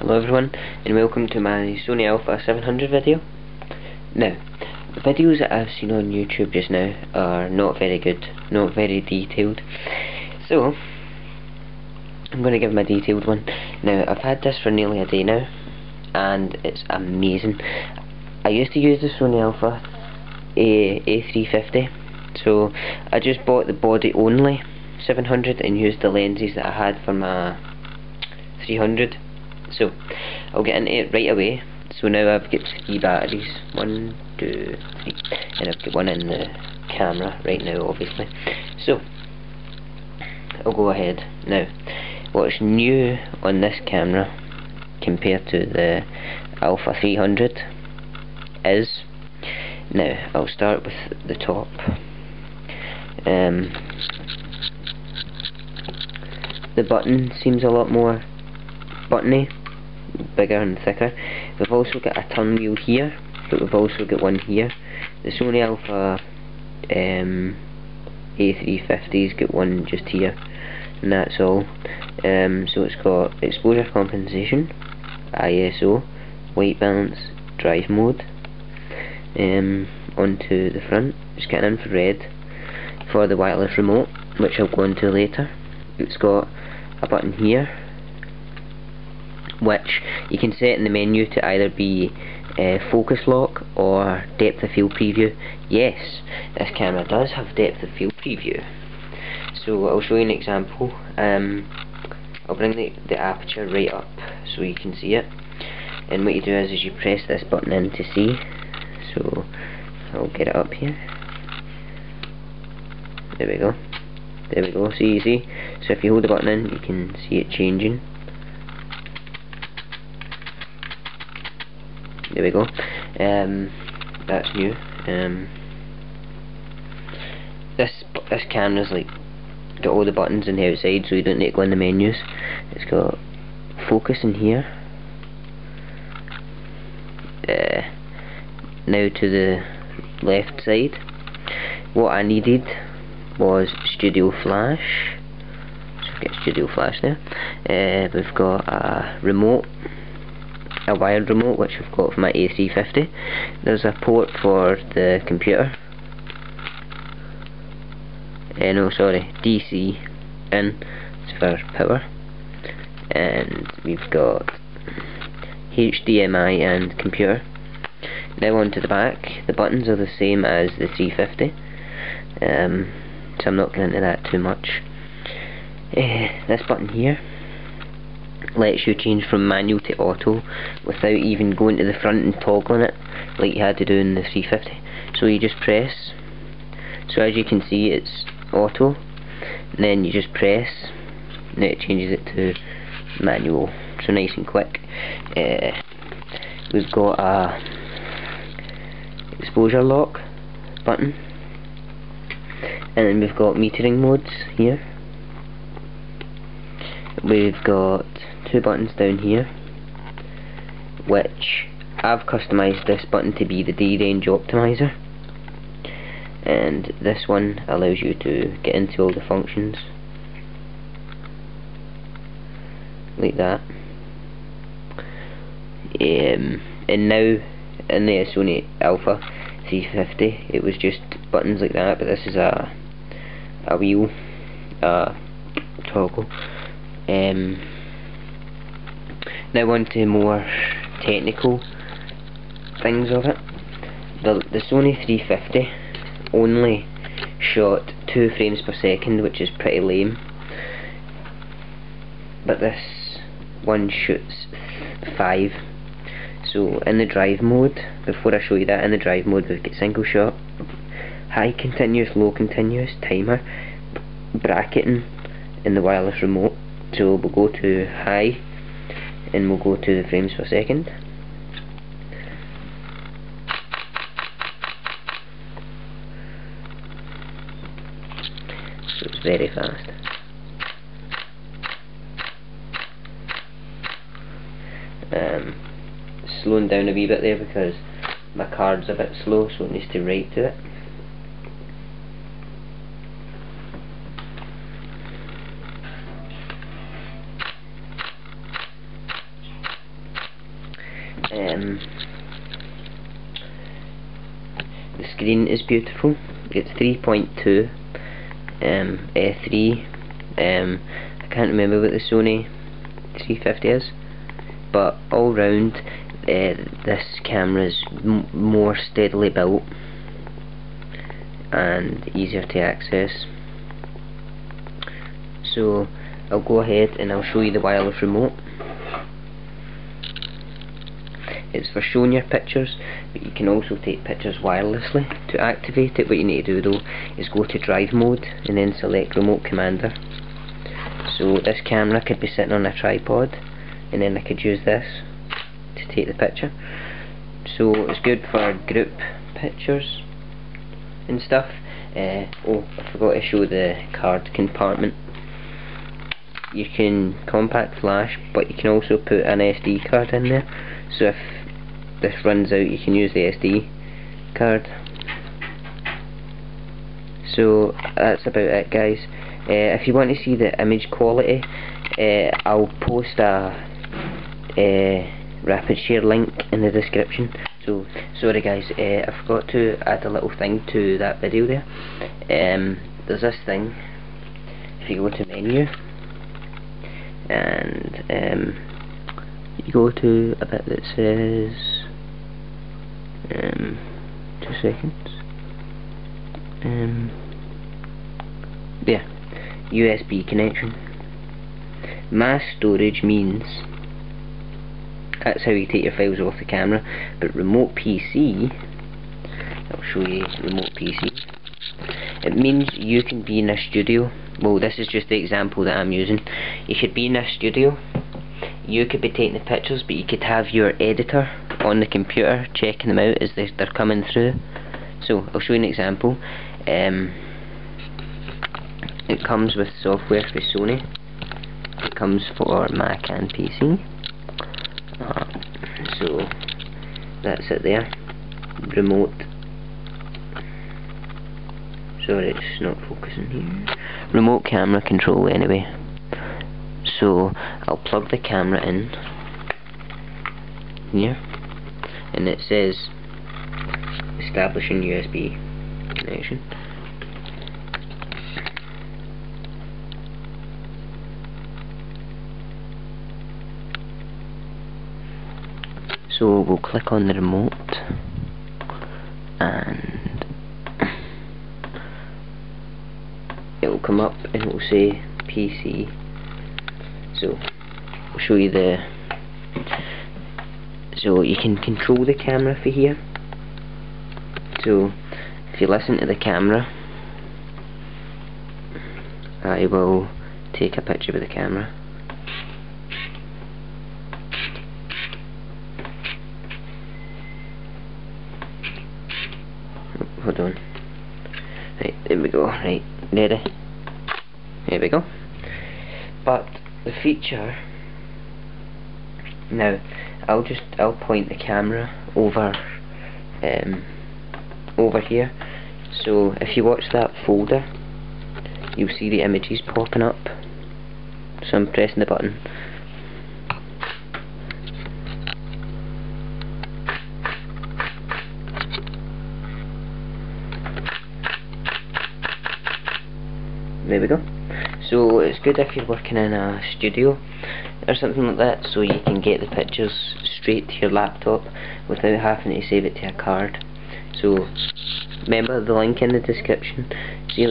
Hello everyone and welcome to my Sony Alpha 700 video. Now, the videos that I've seen on YouTube just now are not very good, not very detailed. So, I'm going to give my detailed one. Now, I've had this for nearly a day now and it's amazing. I used to use the Sony Alpha A A350 so I just bought the body only 700 and used the lenses that I had for my 300 so I'll get into it right away. So now I've got three batteries. One, two, three. And I've got one in the camera right now obviously. So I'll go ahead. Now what's new on this camera compared to the Alpha 300 is now I'll start with the top. Um, the button seems a lot more buttony, bigger and thicker. We've also got a turn wheel here, but we've also got one here. The Sony Alpha um, A350's got one just here, and that's all. Um, so it's got exposure compensation, ISO, white balance, drive mode, um, onto the front. It's got an infrared for the wireless remote, which I'll go into later. It's got a button here which you can set in the menu to either be uh, focus lock or depth of field preview. Yes, this camera does have depth of field preview. So I'll show you an example. Um, I'll bring the, the aperture right up so you can see it. And what you do is, is you press this button in to see. So I'll get it up here. There we go. There we go. See, you see? So if you hold the button in, you can see it changing. There we go. Um, that's new. Um, this this camera's like got all the buttons on the outside, so you don't need to go in the menus. It's got focus in here. Uh, now to the left side. What I needed was Studio Flash. So get Studio Flash there. Uh, we've got a remote a wired remote which I've got for my A350 there's a port for the computer. Uh, no sorry DC in for power. And we've got HDMI and computer. Now on to the back. The buttons are the same as the 350 um, so I'm not going into that too much. Uh, this button here lets you change from manual to auto without even going to the front and toggling it like you had to do in the 350 so you just press. So as you can see it's auto. And then you just press. And it changes it to manual. So nice and quick. Uh, we've got a exposure lock button. And then we've got metering modes here. We've got two buttons down here which I've customized this button to be the D-Range Optimizer. And this one allows you to get into all the functions like that. Um, and now in the Sony Alpha 350 it was just buttons like that but this is a a wheel toggle. Um, now on to more technical things of it. The, the Sony 350 only shot 2 frames per second which is pretty lame. But this one shoots 5 so in the drive mode, before I show you that, in the drive mode we've got single shot, high continuous, low continuous, timer, bracketing in the wireless remote. So we'll go to high and we'll go to the frames per second. So it's very fast. Um, slowing down a wee bit there because my card's a bit slow so it needs to write to it Um, the is beautiful. It's 3.2 um, F3. Um, I can't remember what the Sony 350 is, but all round uh, this camera is more steadily built and easier to access. So I'll go ahead and I'll show you the wireless remote. It's for showing your pictures, but you can also take pictures wirelessly. To activate it, what you need to do though is go to drive mode and then select remote commander. So this camera could be sitting on a tripod and then I could use this to take the picture. So it's good for group pictures and stuff. Uh, oh, I forgot to show the card compartment. You can compact flash, but you can also put an SD card in there. So if this runs out, you can use the SD card. So that's about it, guys. Uh, if you want to see the image quality, uh, I'll post a, a rapid share link in the description. So sorry guys, uh, I forgot to add a little thing to that video there. Um, there's this thing. If you go to menu and um, you go to a bit that says um, two seconds. Um, yeah, USB connection. Mass storage means that's how you take your files off the camera. But remote PC, I'll show you remote PC. It means you can be in a studio. Well, this is just the example that I'm using. You could be in a studio. You could be taking the pictures, but you could have your editor on the computer checking them out as they, they're coming through. So, I'll show you an example. Um, it comes with software for Sony. It comes for Mac and PC so that's it there remote sorry it's not focusing here. Remote camera control anyway. So I'll plug the camera in here and it says establishing USB connection. So we'll click on the remote and it will come up and it will say PC so I'll show you the so you can control the camera for here so if you listen to the camera I will take a picture with the camera oh, hold on. Right, there we go. Right, ready? There we go. But the feature now I'll just I'll point the camera over um, over here. So if you watch that folder you'll see the images popping up. So I'm pressing the button. There we go so it's good if you're working in a studio or something like that so you can get the pictures straight to your laptop without having to save it to a card. So remember the link in the description